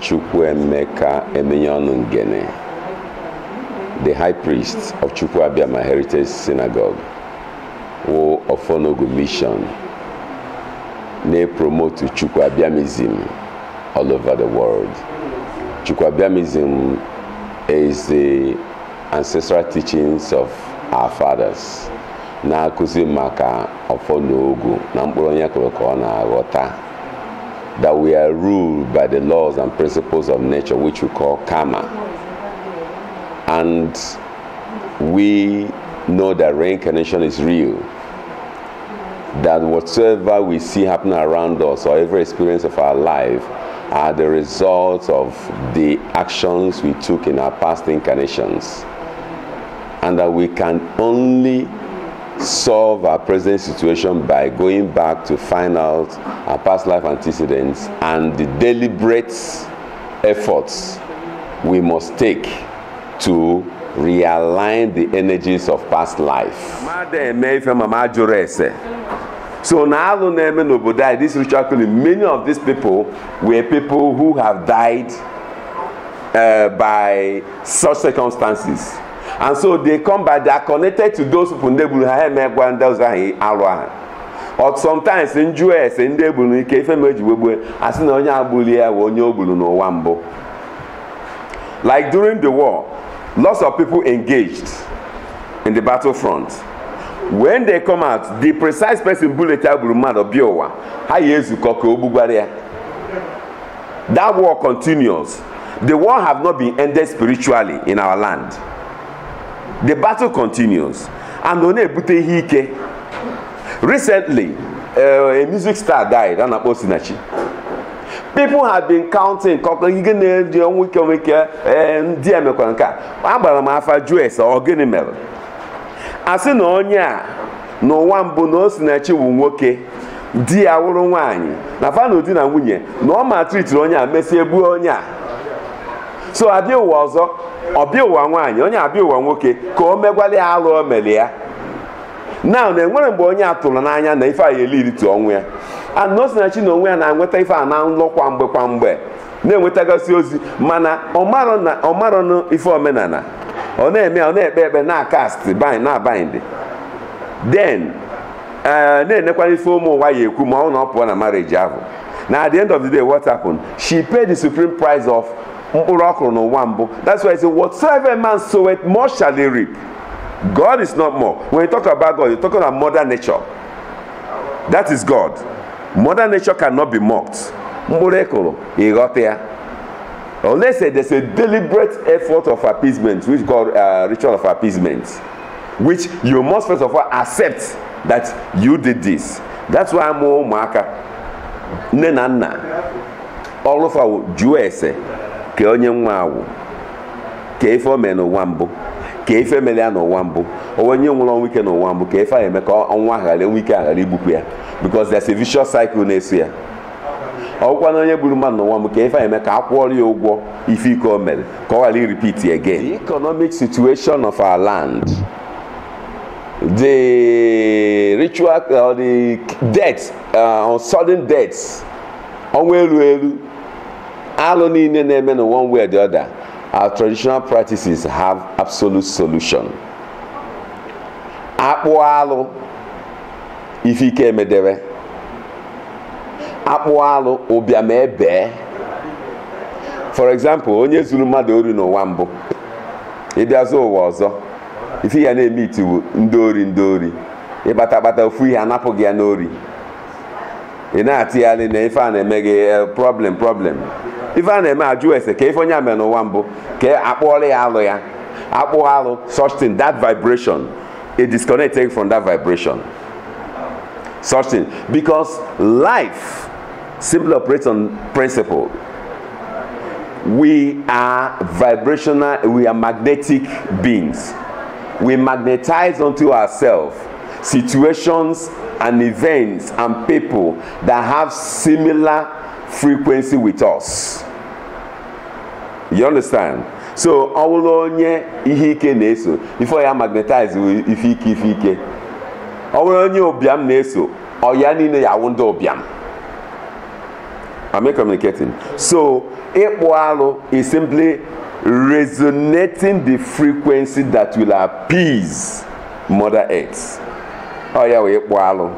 Chukwuemeka Emenyonu Ngene, the high priest of Chukwuabiama Heritage Synagogue, who Ofonogu Mission, they promote Chukwuabiamism all over the world. Chukwuabiamism is the ancestral teachings of our fathers na-akụzi maka ọfọ na ogu na mkpụrụ onye kụrụ ka ọ na-aghọta that we are ruled by the laws and principles of nature which we call karma. And we know that reincarnation is real. That whatsoever we see happening around us or every experience of our life are the results of the actions we took in our past incarnations. And that we can only solve our present situation by going back to find out our past life antecedents and the deliberate efforts we must take to realign the energies of past life. So now na-eme n'obodo anyị this ritual killing many of these people were people who have died uh, by such circumstances and so they come by they are connected to those people ndị gburu ha gwa ndị ọzọ ahụ alụ ahụ. Or sometimes njụ ese ndị egburu ike ife ma eji wegbue asị na onye agbuli ya bụ onye o gburu n'ụwa mbụ. Like during the war lots of people engaged in the battlefront. When they come out the precise person bullet ya gburu mmadụ bịa ụwa ha ya ezukọ ka o gbugbara ya. That war continues. The war have not been ended spiritually in our land the battle continues. And ọ na-ebute ihe ike. Recently uh, a music star died a na-akpọ Osinachi. People have been counting ihe na-eji ọnwụ ike ọnwụ ike. Ndị emekwara nke a agbara m afa jụọ ese ọ gịnị mere? A sị na onye a n'ụwa mbụ na Osinachi wụ nwoke di ya wụrụ nwaanyị na di na nwunye na ọ ma tritiri onye a mesie gbuo onye a. So abịa ụwa ọzọ ọbịa ụwa nwaanyị onye abịa ụwa nwoke ka o megwala ya alụ o mere ya. Na na enwere mgbe onye a tụrụ n'anya na ife a ya eliritu ọnwụ ya. And na na onwe ya na-enweta ife a na nlọ kwa mgbe kwa mgbe na-enwetagasị ozi mana ọ marọ ife omenala. Ọ na-eme ọ na-ekpe ekpe na-akast na bind then na-enekwana ife ụmụ ụwa ya ekwu ma ọ na ọ pụọ na marriage ahụ. Na at the end of the day what happened? She paid the supreme price of mkpụrụ ọkụrụ n'ụwa mbụ. That's why I say whatsoever man soweth more shall he reap. God is not more. When you talk about God you're talking about mother nature. That is God. Mother nature cannot be mocked. Mkpụrụ ịkụrụ ịghọta ya. Unless there's a deliberate effort of appeasement which called uh, ritual of appeasement which you must first of all accept that you did this. That's why mụọ ụmụaka nne na nna ọlụfa jụọ ese ka onye nwa awụ ka ife o mere n'ụwa mbụ. Ka ife mere ya n'ụwa mbụ. Onye nwụrụ ọnwụ ike n'ụwa mbụ. Ka ife a eme ka ọnwa ghara enwe ike aghara igbupụ ya. Because there's a vicious cycle na-eso ya. Ọgwụkwa na onye gburu mmadụ n'ụwa mbụ ka ife a eme ka a kwụọrọ ya ụgwọ ife ike o mere ka ọ ghara repeat again. The economic situation of our land the ritual or the death uh, sudden deaths ọnwụ elu elu alụ niile na-eme na one way or the other our traditional practices have absolute solution. Akpụ alụ ife ike emedere. Akpụ alụ ụbịam ebe. For example onye zuru mmadụ ori n'ụwa mbụ ịbịazụ ụwa ọzọ ife ya na-eme itiwu ndị ori ndị ori. Ịkpata akpata ofu ihe anapụghị ya n'ori. Ị na-atịgharị na ife a na-eme gị problem problem. Ife a na-eme ajụ ese ka ife onye a mere n'ụwa mbụ ka akpụọrọ ya alụ ya. Akpụ alụ such thing that vibration it disconnected from that vibration. Such thing because life simply operates on principle. We are vibrational we are magnetic beings. We magnetize unto ourselves situations and events and people that have similar frequency with us. You understand? So ọ bụrụ onye ihe ike na-eso ife ya magnetize ife ike ife ike. Ọ bụrụ onye ụbịam na-eso ọya niile ya awụ ndị ụbịam. Am communicating? So ịkpụ alụ is simply resonating the frequency that will appease mother earth. Ọ wee kpụ alụ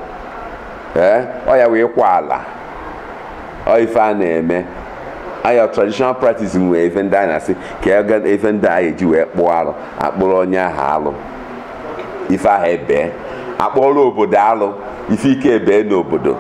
ee ọ ya wee kwa ala. Ife a na-eme aya traditional practice nwere ife ndị a na-asị ka ife ndị a eji wee kpụọ alụ akpụrụ onye ahụ alụ. Ife ahụ ebe akpọrọ obodo alụ ife ike ebe n'obodo.